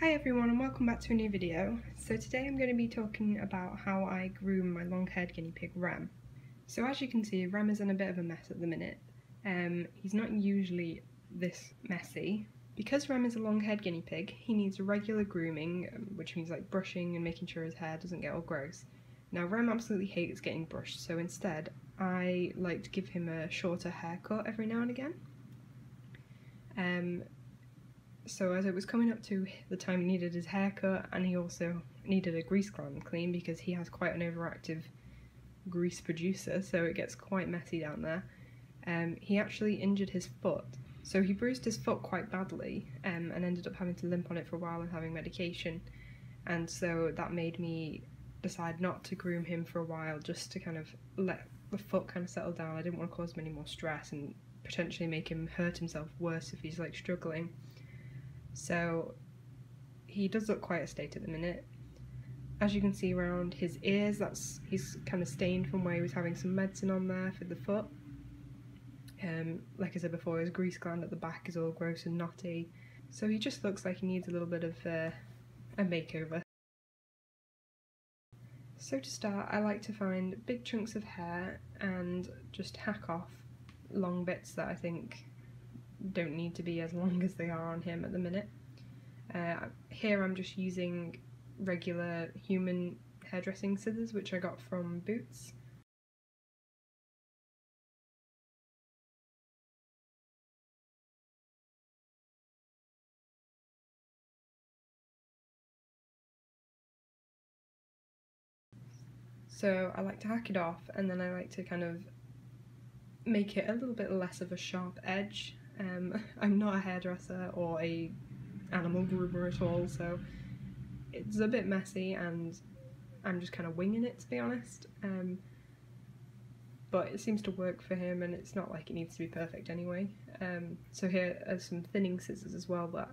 Hi everyone and welcome back to a new video. So today I'm going to be talking about how I groom my long-haired guinea pig Rem. So as you can see Rem is in a bit of a mess at the minute. Um, he's not usually this messy. Because Rem is a long-haired guinea pig he needs regular grooming um, which means like brushing and making sure his hair doesn't get all gross. Now Rem absolutely hates getting brushed so instead I like to give him a shorter haircut every now and again. Um, so as it was coming up to the time he needed his haircut and he also needed a grease gland clean because he has quite an overactive grease producer so it gets quite messy down there um, he actually injured his foot. So he bruised his foot quite badly um, and ended up having to limp on it for a while and having medication. And so that made me decide not to groom him for a while just to kind of let the foot kind of settle down. I didn't want to cause him any more stress and potentially make him hurt himself worse if he's like struggling so he does look quite a state at the minute. As you can see around his ears, that's he's kind of stained from where he was having some medicine on there for the foot. Um, like I said before, his grease gland at the back is all gross and knotty. So he just looks like he needs a little bit of uh, a makeover. So to start, I like to find big chunks of hair and just hack off long bits that I think don't need to be as long as they are on him at the minute. Uh, here I'm just using regular human hairdressing scissors which I got from Boots. So I like to hack it off and then I like to kind of make it a little bit less of a sharp edge um, I'm not a hairdresser or a animal groomer at all, so it's a bit messy and I'm just kind of winging it to be honest. Um, but it seems to work for him and it's not like it needs to be perfect anyway. Um, so here are some thinning scissors as well that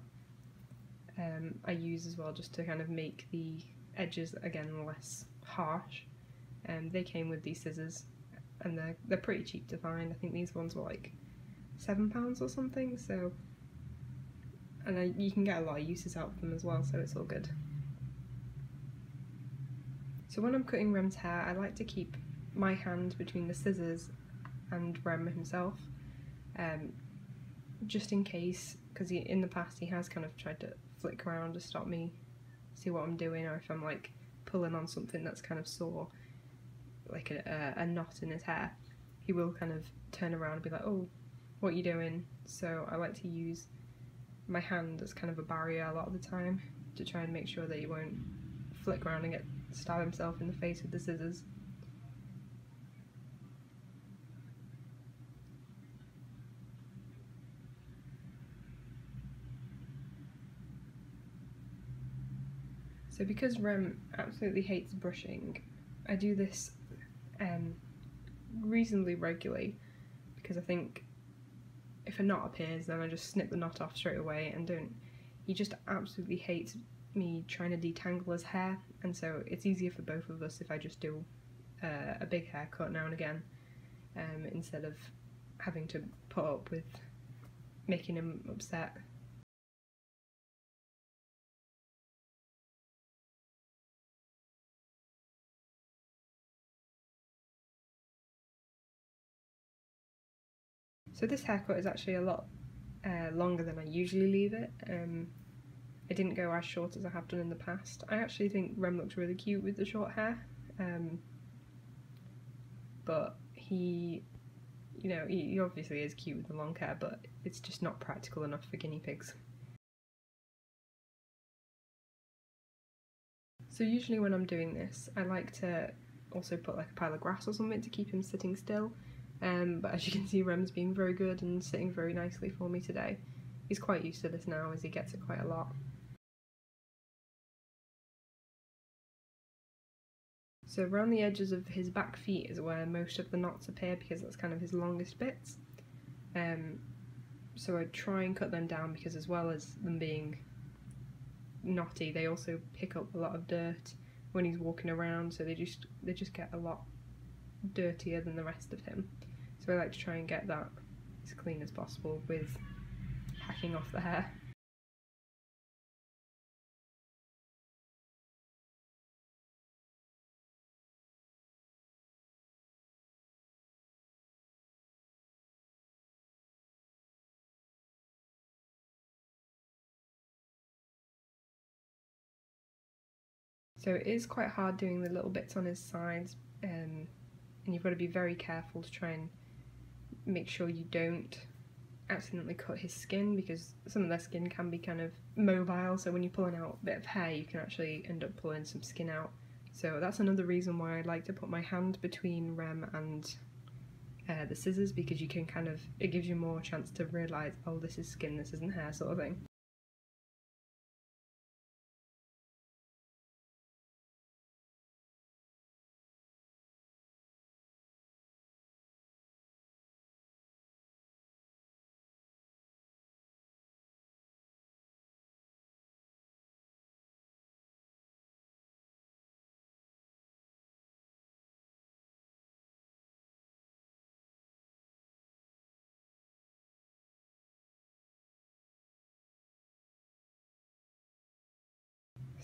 um, I use as well just to kind of make the edges again less harsh. Um, they came with these scissors and they're, they're pretty cheap to find. I think these ones were like seven pounds or something. So, and I, you can get a lot of uses out of them as well. So it's all good. So when I'm cutting Rem's hair, I like to keep my hand between the scissors and Rem himself, um, just in case, because in the past he has kind of tried to flick around to stop me, see what I'm doing, or if I'm like pulling on something that's kind of sore, like a, a, a knot in his hair, he will kind of turn around and be like, oh, what you're doing. So I like to use my hand as kind of a barrier a lot of the time to try and make sure that he won't flick around and get stab himself in the face with the scissors. So because Rem absolutely hates brushing, I do this um, reasonably regularly because I think if a knot appears then I just snip the knot off straight away and don't he just absolutely hates me trying to detangle his hair. And so it's easier for both of us if I just do uh, a big haircut now and again um, instead of having to put up with making him upset So this haircut is actually a lot uh, longer than I usually leave it. Um, I didn't go as short as I have done in the past. I actually think Rem looks really cute with the short hair. Um, but he, you know, he, he obviously is cute with the long hair, but it's just not practical enough for guinea pigs. So usually when I'm doing this, I like to also put like a pile of grass or something to keep him sitting still um, but as you can see Rem's being very good and sitting very nicely for me today. He's quite used to this now as he gets it quite a lot. So around the edges of his back feet is where most of the knots appear because that's kind of his longest bits. Um, so I try and cut them down because as well as them being knotty, they also pick up a lot of dirt when he's walking around, so they just they just get a lot dirtier than the rest of him. So I like to try and get that as clean as possible with hacking off the hair. So it is quite hard doing the little bits on his sides um, and you've got to be very careful to try and make sure you don't accidentally cut his skin because some of their skin can be kind of mobile. So when you're pulling out a bit of hair you can actually end up pulling some skin out. So that's another reason why I like to put my hand between Rem and uh, the scissors because you can kind of it gives you more chance to realise oh this is skin this isn't hair sort of thing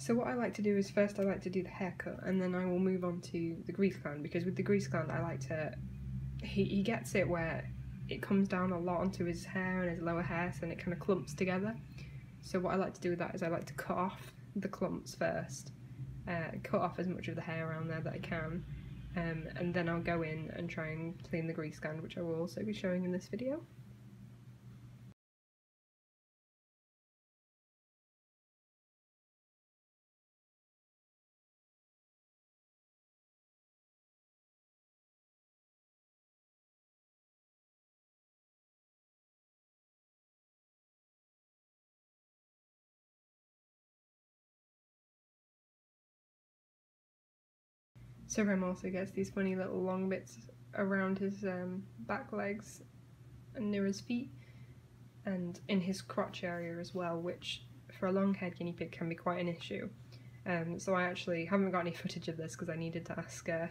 So what I like to do is first I like to do the haircut and then I will move on to the grease gland because with the grease gland I like to, he, he gets it where it comes down a lot onto his hair and his lower hair so and it kind of clumps together. So what I like to do with that is I like to cut off the clumps first, uh, cut off as much of the hair around there that I can um, and then I'll go in and try and clean the grease gland which I will also be showing in this video. Rem also gets these funny little long bits around his um, back legs and near his feet and in his crotch area as well, which for a long-haired guinea pig can be quite an issue. Um, so I actually haven't got any footage of this because I needed to ask uh,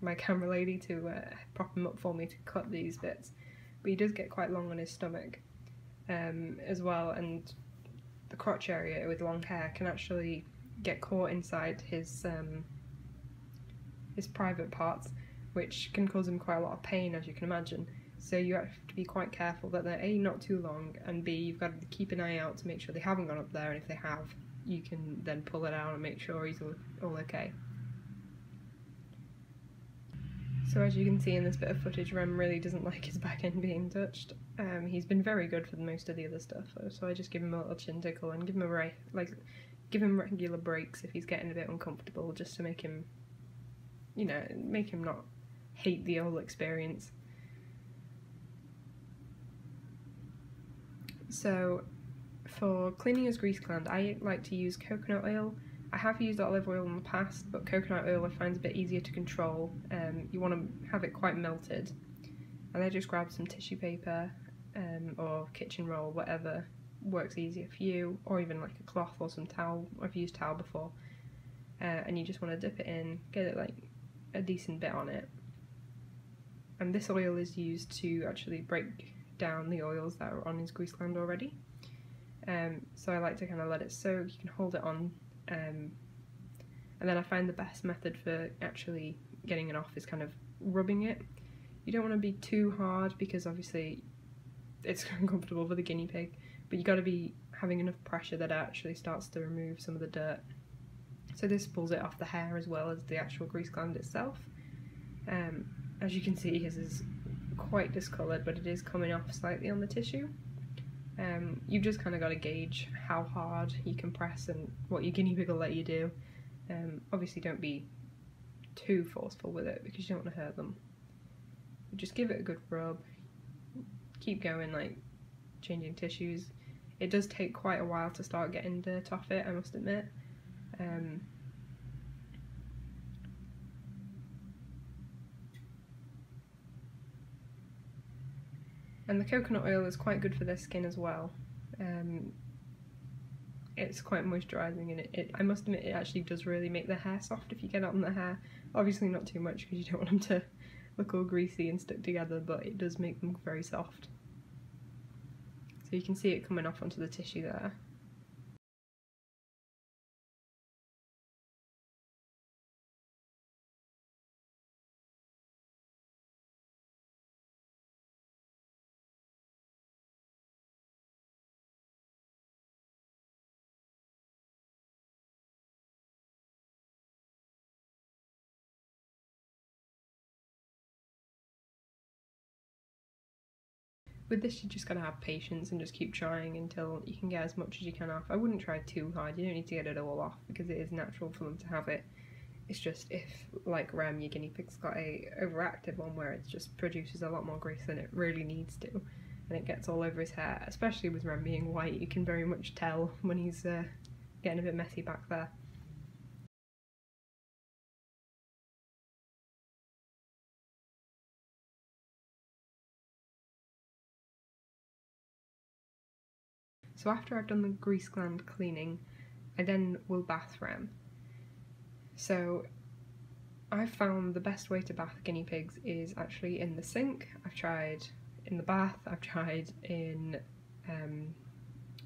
my camera lady to uh, prop him up for me to cut these bits. But he does get quite long on his stomach um, as well, and the crotch area with long hair can actually get caught inside his um, his private parts, which can cause him quite a lot of pain, as you can imagine. So you have to be quite careful that they're A, not too long, and B, you've got to keep an eye out to make sure they haven't gone up there, and if they have, you can then pull it out and make sure he's all, all okay. So as you can see in this bit of footage, Rem really doesn't like his back end being touched. Um, he's been very good for most of the other stuff, so I just give him a little chin tickle and give him a like, give him regular breaks if he's getting a bit uncomfortable, just to make him you know, make him not hate the whole experience. So for cleaning his grease gland, I like to use coconut oil. I have used olive oil in the past, but coconut oil I find a bit easier to control. Um, you want to have it quite melted. And I just grab some tissue paper um, or kitchen roll, whatever works easier for you, or even like a cloth or some towel. I've used towel before. Uh, and you just want to dip it in, get it like a decent bit on it. And this oil is used to actually break down the oils that are on his grease gland already. Um, so I like to kind of let it soak, you can hold it on, um, and then I find the best method for actually getting it off is kind of rubbing it. You don't want to be too hard because obviously it's uncomfortable for the guinea pig, but you've got to be having enough pressure that it actually starts to remove some of the dirt. So this pulls it off the hair as well as the actual grease gland itself. Um, as you can see his is quite discoloured but it is coming off slightly on the tissue. Um, you've just kind of got to gauge how hard you can press and what your guinea pig will let you do. Um, obviously don't be too forceful with it because you don't want to hurt them. Just give it a good rub, keep going like changing tissues. It does take quite a while to start getting dirt off it I must admit. Um, and the coconut oil is quite good for their skin as well. Um, it's quite moisturising and it, it, I must admit it actually does really make the hair soft if you get it on the hair. Obviously not too much because you don't want them to look all greasy and stick together but it does make them very soft. So you can see it coming off onto the tissue there. With this you just gotta have patience and just keep trying until you can get as much as you can off. I wouldn't try too hard, you don't need to get it all off because it is natural for them to have it. It's just if, like Rem, your guinea pig's got a overactive one where it just produces a lot more grease than it really needs to and it gets all over his hair, especially with Rem being white, you can very much tell when he's uh, getting a bit messy back there. So after I've done the grease gland cleaning, I then will bath Rem. So I've found the best way to bath guinea pigs is actually in the sink. I've tried in the bath, I've tried in um,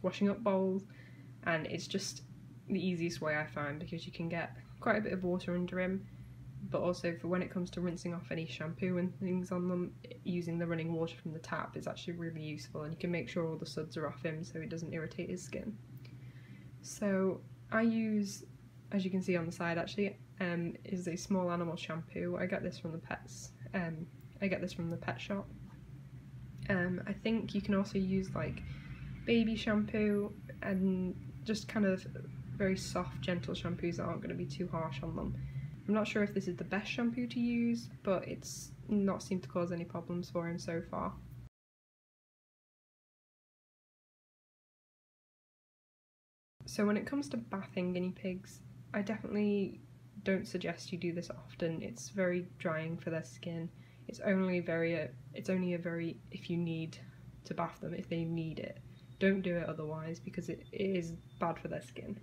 washing up bowls, and it's just the easiest way I find because you can get quite a bit of water under him but also for when it comes to rinsing off any shampoo and things on them, using the running water from the tap is actually really useful and you can make sure all the suds are off him so it doesn't irritate his skin. So I use, as you can see on the side actually, um, is a small animal shampoo. I get this from the pets, um, I get this from the pet shop. Um, I think you can also use like baby shampoo and just kind of very soft gentle shampoos that aren't going to be too harsh on them. I'm not sure if this is the best shampoo to use, but it's not seemed to cause any problems for him so far. So when it comes to bathing guinea pigs, I definitely don't suggest you do this often. It's very drying for their skin. It's only very uh, it's only a very if you need to bath them if they need it. Don't do it otherwise because it, it is bad for their skin.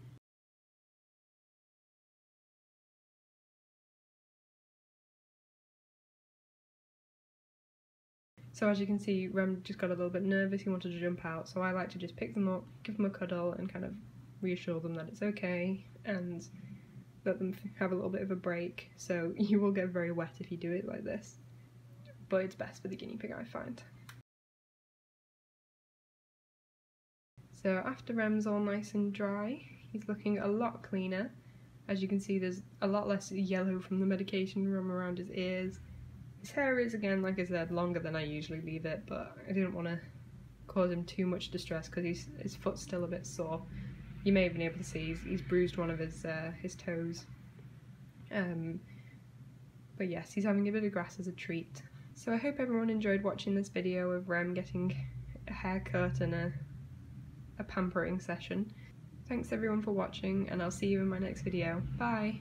So as you can see, Rem just got a little bit nervous, he wanted to jump out, so I like to just pick them up, give them a cuddle and kind of reassure them that it's okay and let them have a little bit of a break. So you will get very wet if you do it like this, but it's best for the guinea pig I find. So after Rem's all nice and dry, he's looking a lot cleaner. As you can see there's a lot less yellow from the medication run around his ears his hair is, again, like I said, longer than I usually leave it, but I didn't want to cause him too much distress because his foot's still a bit sore. You may have been able to see he's, he's bruised one of his uh, his toes. Um, but yes, he's having a bit of grass as a treat. So I hope everyone enjoyed watching this video of Rem getting a haircut and a, a pampering session. Thanks everyone for watching and I'll see you in my next video. Bye!